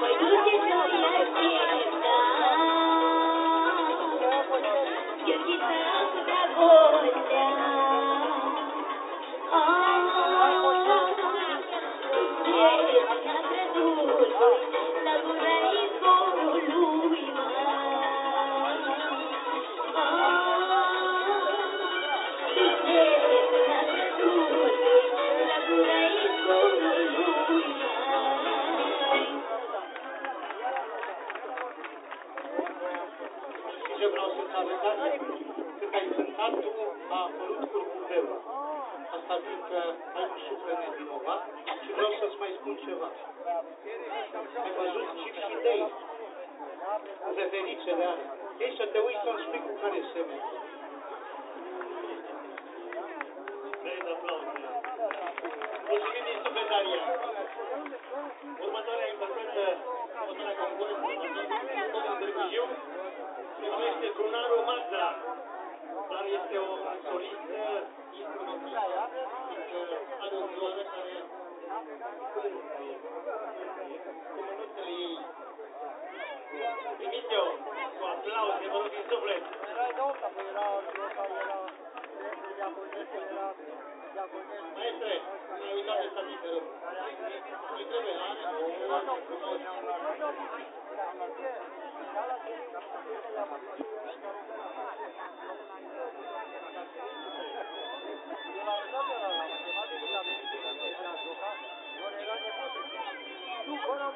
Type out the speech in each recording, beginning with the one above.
唯独谢谢你们的爱心 ce vreau să arătați, cât ai sântat tu, a apărut curcul meu. Asta zic că ai un suflet nevinovat și vreau să-ți mai spun ceva. Ai văzut chips și lei, veverițele alea. Ei să te uiți să-mi spui cu care semeni. Mulțumim din sufletaria. Următoarea interpretă, o să ne concurăm, doamna Târgu Jiu, Maestre, una vez más está diciendo. Maestre, me ha dado un poco.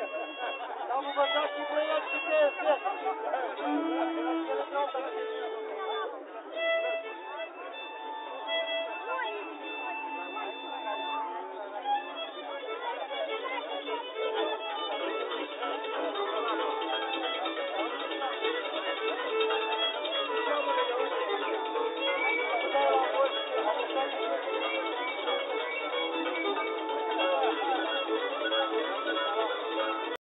Estamos mandando segurança de